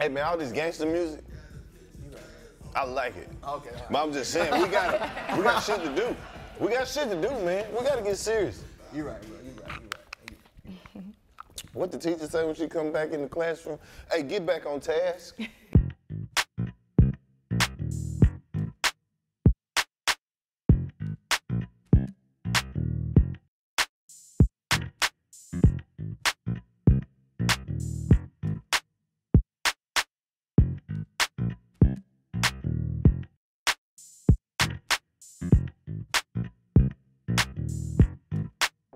Hey man, all this gangster music, I like it. Okay, right. But I'm just saying, we got we got shit to do. We got shit to do, man. We gotta get serious. You're right, you right, you right, you right. What the teacher say when she come back in the classroom? Hey, get back on task.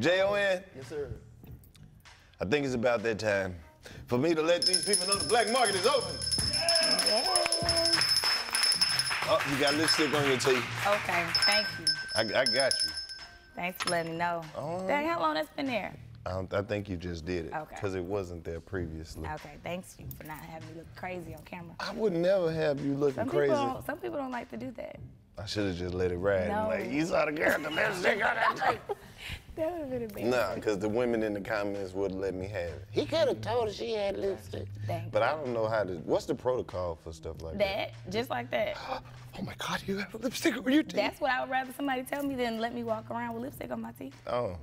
J-O-N, Yes, sir. I think it's about that time for me to let these people know the black market is open. Oh, you got lipstick on your teeth. Okay, thank you. I, I got you. Thanks for letting me know. Oh. Dang, how long that's been there? I, I think you just did it. Okay. Because it wasn't there previously. Okay, thanks you for not having me look crazy on camera. I would never have you looking Some crazy. people, don't, some people don't like to do that. I should have just let it ride. No. Like, you saw the girl with the lipstick on her teeth. That would have been embarrassing. Nah, because the women in the comments wouldn't let me have it. He could have told her she had lipstick. Thank But I don't know how to. What's the protocol for stuff like that? That, just like that. Oh my God, you have a lipstick on your teeth. That's what I would rather somebody tell me than let me walk around with lipstick on my teeth. Oh,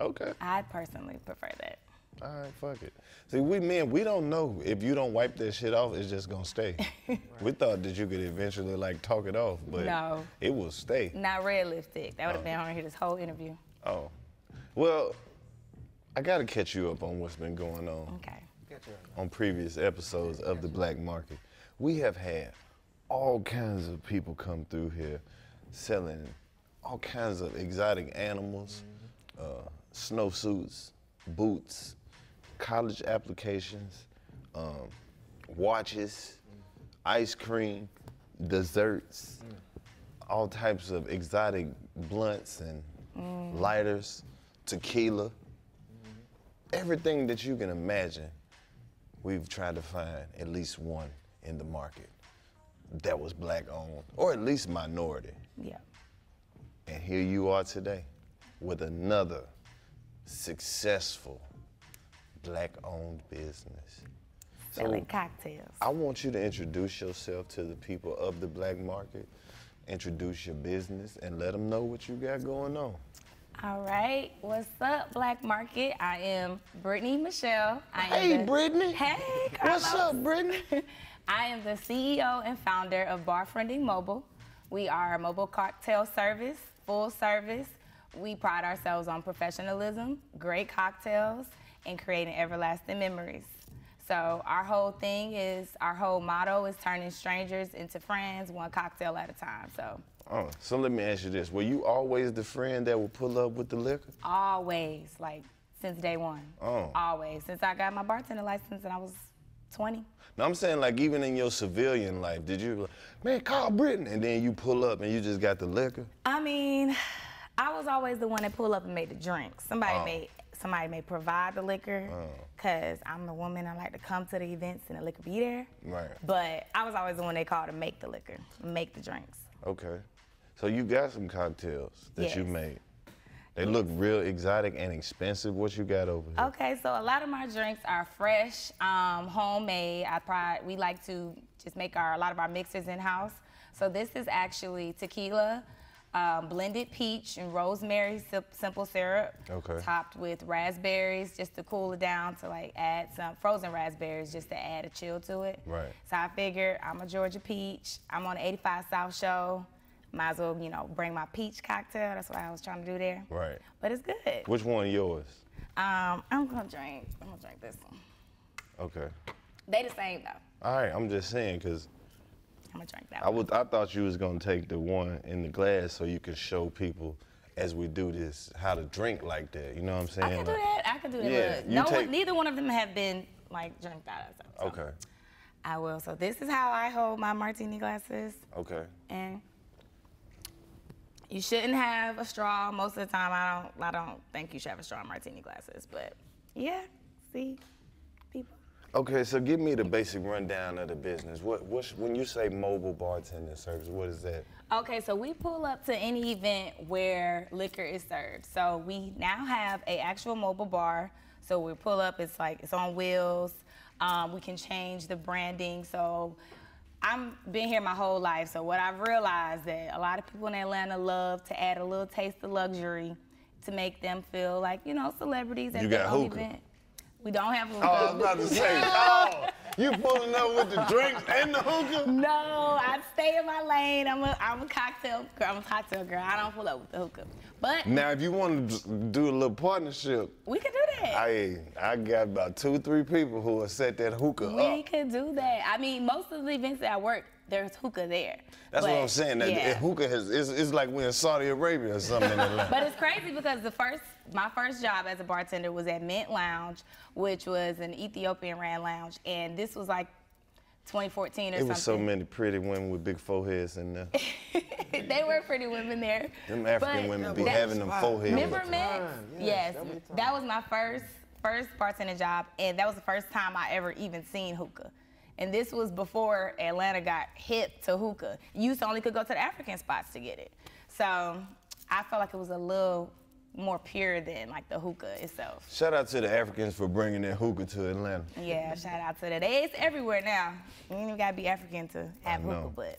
okay. I personally prefer that. All right, fuck it. See, we men, we don't know if you don't wipe that shit off, it's just gonna stay. we thought that you could eventually like talk it off, but No. it will stay. Not red lipstick. That would have been on here this whole interview. Oh, well, I gotta catch you up on what's been going on. Okay. on previous episodes of the black market. We have had all kinds of people come through here selling all kinds of exotic animals, uh, snowsuits, boots, college applications, um, watches, ice cream, desserts, all types of exotic blunts and lighters, tequila, everything that you can imagine we've tried to find at least one in the market that was black owned or at least minority. Yeah. And here you are today with another successful black owned business. Selling cocktails. I want you to introduce yourself to the people of the black market, introduce your business, and let them know what you got going on. All right. What's up, Black Market? I am Brittany Michelle. I Hey, the- Brittany. Hey, What's up, Brittany? I am the CEO and founder of Barfriending Mobile. We are a mobile cocktail service, full service. We pride ourselves on professionalism, great cocktails, and creating everlasting memories. So our whole thing is, our whole motto is turning strangers into friends, one cocktail at a time. So Oh, so let me ask you this: Were you always the friend that would pull up with the liquor? always, like since day one, Oh. always, since I got my bartender license and I was 20. Now I'm saying like even in your civilian life, did you, man, call Brittany, and then you pull up and you just got the liquor? I mean, I was always the one that pull up and made the drinks. Somebody Oh. may somebody may provide the liquor, cause I'm the woman. I like to come to the events and the liquor be there. Right. But I was always the one they called to make the liquor, make the drinks. Okay. So you got some cocktails that you Yes. made. They look real exotic and expensive. What you got over here? Okay, so a lot of my drinks are fresh, um, homemade. I pride. We like to just make our a lot of our mixers in house. So this is actually tequila, um, blended peach and rosemary simple syrup, Okay. topped with raspberries just to cool it down to like add some frozen raspberries just to add a chill to it. Right. So I figured I'm a Georgia peach. I'm on the 85 South show. Might as well, you know, bring my peach cocktail. That's what I was trying to do there. Right. But it's good. Which one yours? Um, I'm gonna drink. I'm gonna drink this one. Okay. They the same though. All right. I'm just saying because I'm gonna drink that I one. I thought you was gonna take the one in the glass so you could show people as we do this how to drink like that. You know what I'm saying? I can do Like- that. I can do that. Yeah, Look, no take- one, neither one of them have been like drink that or something. So Okay. I will. So this is how I hold my martini glasses, Okay. and you shouldn't have a straw most of the time. I don't. I don't think you should have a straw in martini glasses, but yeah. See. Okay, so give me the basic rundown of the business. What, what's, when you say mobile bartending service, what is that? Okay, so we pull up to any event where liquor is served. So we now have a actual mobile bar. So we pull up, it's like it's on wheels. Um, we can change the branding. So I'm been here my whole life. So what I've realized that a lot of people in Atlanta love to add a little taste of luxury to make them feel like you know celebrities at You their got own hookah. event. We don't have hookah. Oh, I was about to say, oh, you pulling up with the drinks and the hookah? No, I stay in my lane. I'm a I'm a cocktail girl. I'm a cocktail girl. I don't pull up with the hookah. But Now, if you want to do a little partnership, we could do that. I I got about two, three people who will set that hookah we up. could do that. I mean, most of the events that I work, there's hookah there. That's what I'm saying. That yeah. hookah has, it's, it's like we're in Saudi Arabia or something in But it's crazy because the first, my first job as a bartender was at Mint Lounge, which was an Ethiopian ran lounge, and this was like 2014 or It something. was so many pretty women with big foreheads in there. Uh, they were pretty women there. Them African But women be that- having them foreheads. Remember time, Mint? yes, Yes, that was that was my first first bartending job, and that was the first time I ever even seen hookah. And this was before Atlanta got hip to hookah. You used to only could go to the African spots to get it. So I felt like it was a little more pure than like the hookah itself. Shout out to the Africans for bringing that hookah to Atlanta. Yeah, shout out to that. It's everywhere now. You ain't even gotta be African to have hookah, but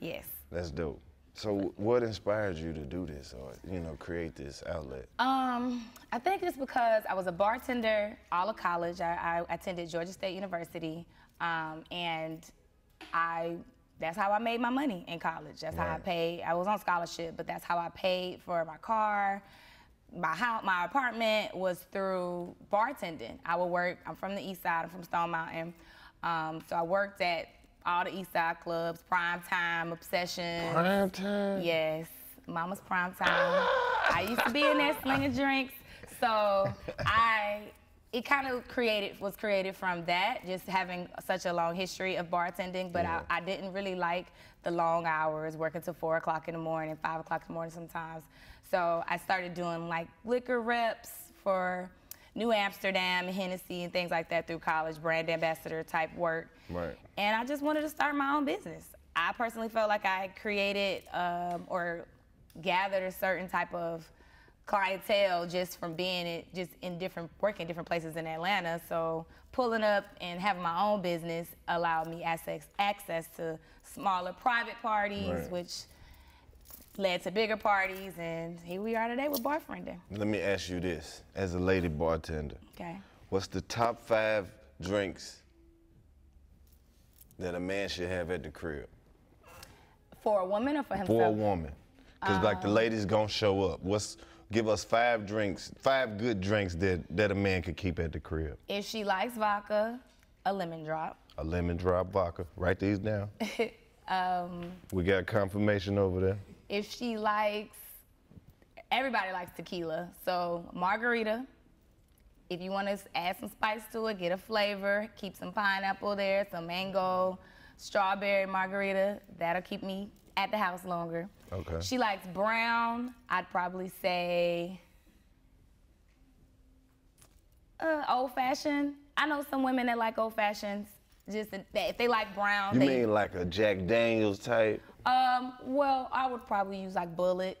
yes. That's dope. So, what inspired you to do this, or you know, create this outlet? Um, I think it's because I was a bartender all of college. I, I attended Georgia State University, um, and I that's how I made my money in college. That's how I paid. I was on scholarship, but that's how I paid for my car. My house, my apartment was through bartending. I would work. I'm from the East Side. I'm from Stone Mountain, um, so I worked at all the East Side clubs, Prime Time, Obsession. Prime time. Yes, Mama's prime time. I used to be in there slinging drinks, so I it kind of created was created from that, just having such a long history of bartending. But Yeah. I, I didn't really like the long hours, working till four o'clock in the morning, five o'clock in the morning sometimes. So I started doing like liquor reps for New Amsterdam, Hennessy, and things like that through college, brand ambassador type work. Right. And I just wanted to start my own business. I personally felt like I created um, or gathered a certain type of clientele just from being it just in different working different places in Atlanta. So pulling up and having my own business allowed me access access to smaller private parties, Right. which led to bigger parties, and here we are today with barfriending. Let me ask you this: as a lady bartender, Okay. what's the top five drinks that a man should have at the crib For a woman or for himself? for a woman? Because like the um, ladies gonna show up. What's give us five drinks, five good drinks that that a man could keep at the crib. If she likes vodka, a lemon drop. A lemon drop vodka. Write these down. Um, We got confirmation over there. if she likes, everybody likes tequila. So margarita. If you want to add some spice to it, get a flavor. Keep some pineapple there, some mango, strawberry margarita. That'll keep me at the house longer. Okay. She likes brown. I'd probably say uh, old fashioned. I know some women that like old fashions. Just that if they like brown, You they mean like a Jack Daniels type? um, well, I would probably use like Bulleit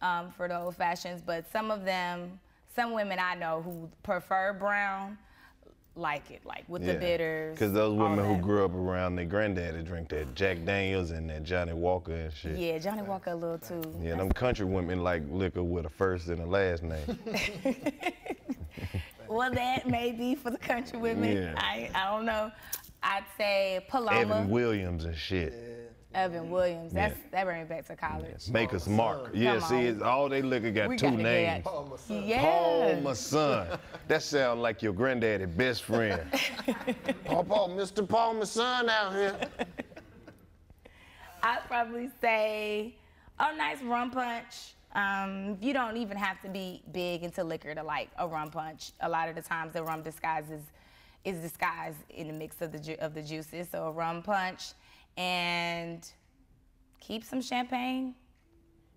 um, for the old fashions, but some of them, some women I know who prefer brown, like it, like with the bitters. Because those women who grew up around their granddaddy drink that Jack Daniels and that Johnnie Walker and shit. Yeah, Johnnie Walker a little too. Yeah, them country women like liquor with a first and a last name. Well, that may be for the country women. Yeah. I, I don't know. I'd say Paloma, Evan Evan, Williams and shit. Evan Williams. That's Yeah. that brings me back to college. Maker's Mark. Yeah, Come see, it's, all they liquor got We two got- names. My son. Yeah. Paul Masson. That sound like your granddaddy best friend. Paul, Paul, Mr. Paul Masson out here. I'd probably say a nice rum punch. Um, you don't even have to be big into liquor to like a rum punch. A lot of the times the rum disguises is disguised in the mix of the ju- of the juices. So a rum punch and keep some champagne.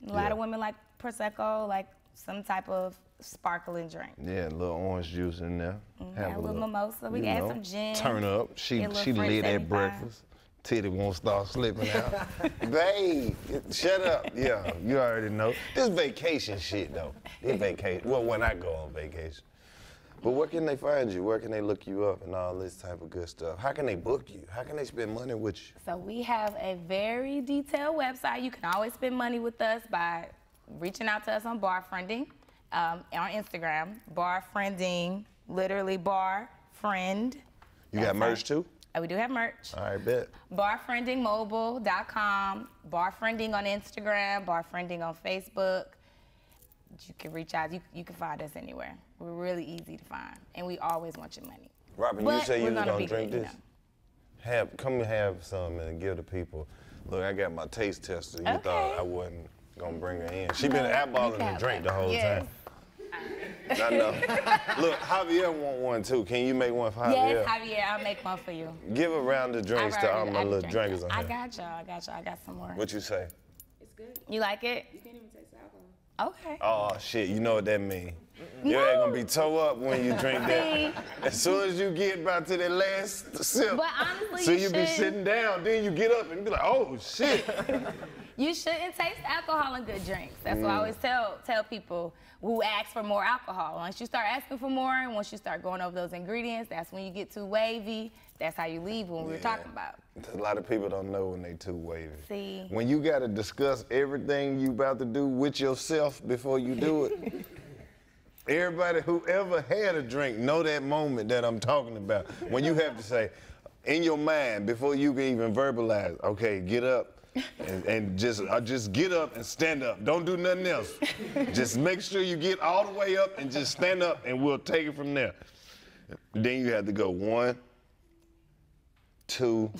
A lot Yeah. of women like prosecco, like some type of sparkling drink. Yeah, a little orange juice in there. Mm, Have a little mimosa. We can add some gin. Turn up. She little she lit at 75. breakfast. Titty won't start slipping out. Babe, shut up. Yeah, you already know. This vacation shit though. This vacation. Well, when I go on vacation. But where can they find you? Where can they look you up and all this type of good stuff? How can they book you? How can they spend money with you? So we have a very detailed website. You can always spend money with us by reaching out to us on Bar Friending um, on Instagram. Bar Friending, literally bar friend. You got merch it. too? Uh, We do have merch. All right, bet. Barfriendingmobile.com, Barfriending on Instagram, Barfriending on Facebook. You can reach out. You, you can find us anywhere. We're really easy to find, and we always want your money. Robin, you But say you we're was gonna gonna be drink good, you this? know. Have come and have some and give the people. Look, I got my taste tester. You thought I wasn't gonna bring her in. She been No, eyeballing the drink the whole Yes. time. I know. Look, Javier want one too. Can you make one for Javier? Yes, Javier, I'll make one for you. Give a round of drinks to all my little drinkers it. on I got y'all. I got y'all. I got some more. What you say? It's good. You like it? You can't even taste the alcohol. Okay. Oh shit, you know what that mean. Your ass gonna be toe up when you drink that. As soon as you get about to that last sip. But honestly, so you you be sitting down, then you get up and be like, oh shit. You shouldn't taste alcohol in good drinks. That's what I always tell tell people who ask for more alcohol. Once you start asking for more, and once you start going over those ingredients, that's when you get too wavy. That's how you leave when we were talking about. A lot of people don't know when they too wavy. See. When you gotta discuss everything you about to do with yourself before you do it. Everybody who ever had a drink know that moment that I'm talking about. When you have to say, in your mind, before you can even verbalize, okay, get up. And, and just uh, just get up and stand up. Don't do nothing else. just make sure you get all the way up and just stand up, and we'll take it from there. Then you have to go one, two,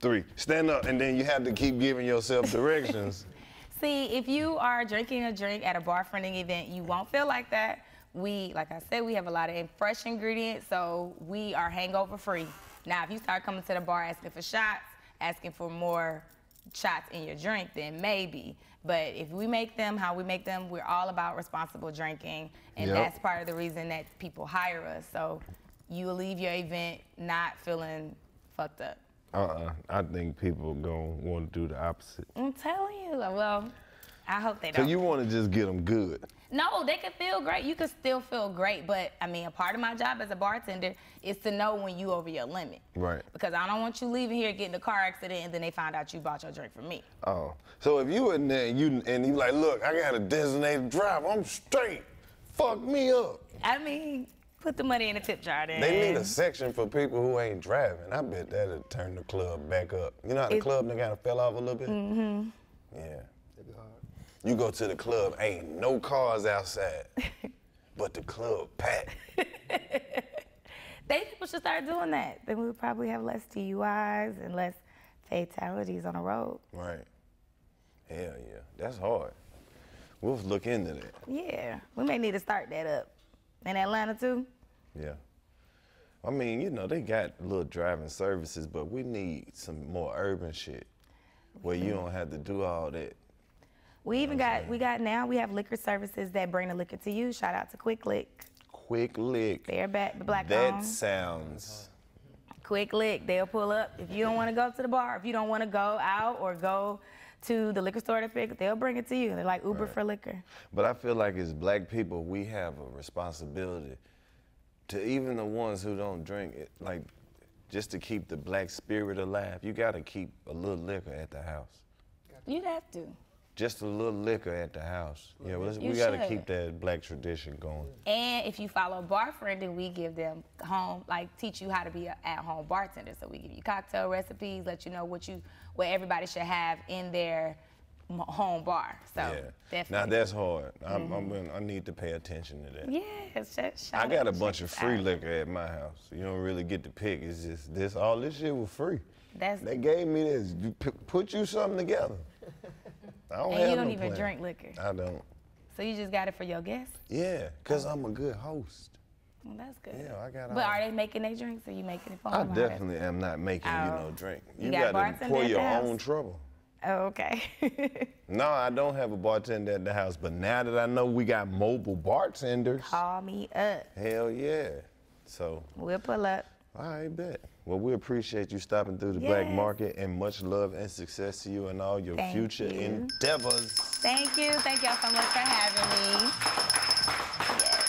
three. Stand up, and then you have to keep giving yourself directions. See, if you are drinking a drink at a bar friending event, you won't feel like that. We, like I said, we have a lot of fresh ingredients, so we are hangover free. Now, if you start coming to the bar asking for shots, asking for more shots in your drink, then maybe. But if we make them how we make them, we're all about responsible drinking, and Yep. that's part of the reason that people hire us. So you leave your event not feeling fucked up. Uh-uh. I think people gonna want to do the opposite. I'm telling you. Well, I hope they don't. So you want to just get them good. No, they can feel great. You can still feel great, but I mean, a part of my job as a bartender is to know when you over your limit. Right. Because I don't want you leaving here getting a car accident and then they find out you bought your drink from me. Oh. So if you in there and you and you like, look, I got a designated driver. I'm straight. Fuck me up. I mean, put the money in the tip jar then. They need a section for people who ain't driving. I bet that'll turn the club back up. You know how the It- club done kind of fell off a little bit? Mm-hmm. Yeah. It's hard. You go to the club, ain't no cars outside, but the club packed. They people should start doing that. Then we would probably have less DUIs and less fatalities on the road. Right. Hell yeah. That's hard. We'll look into that. Yeah, we may need to start that up. In Atlanta too. Yeah. I mean, you know, they got little driving services, but we need some more urban shit where you don't have to do all that. We even got we got now we have liquor services that bring the liquor to you. Shout out to Quick Lick. Quick lick. They're back, the black That owned. sounds. Quick Lick. They'll pull up if you don't want to go to the bar, if you don't want to go out or go to the liquor store to pick, they'll bring it to you. They're like Uber for liquor. But I feel like as black people, we have a responsibility to even the ones who don't drink it, like just to keep the black spirit alive. You got to keep a little liquor at the house. You'd have to. Just a little liquor at the house. Yeah, well, we got to keep that black tradition going. And if you follow a Bar Friending, we give them home, like teach you how to be an at-home bartender. So we give you cocktail recipes, let you know what you, what everybody should have in their home bar. So yeah. definitely. Now that's hard. I'm, I'm mm-hmm. gonna, I need to pay attention to that. yeah, sh- shout I got a bunch of free out. liquor at my house. You don't really get to pick. It's just this. All this shit was free. That's They gave me this. You put you something together. I don't and have you don't no even plan. drink liquor, I don't. so you just got it for your guests. Yeah, cause oh. I'm a good host. Well, that's good. Yeah, I got But all- are they making their drinks or you making it for them? I them? definitely am not making you Oh. no drink. You You, got got to pour your own trouble. Oh, okay. No, I don't have a bartender at the house, but now that I know we got mobile bartenders, Call me up. hell yeah. So, We'll pull up. I bet. Well, we appreciate you stopping through the yes. black market and much love and success to you and all your Thank future you. endeavors. Thank you. Thank y'all so much for having me. Yes.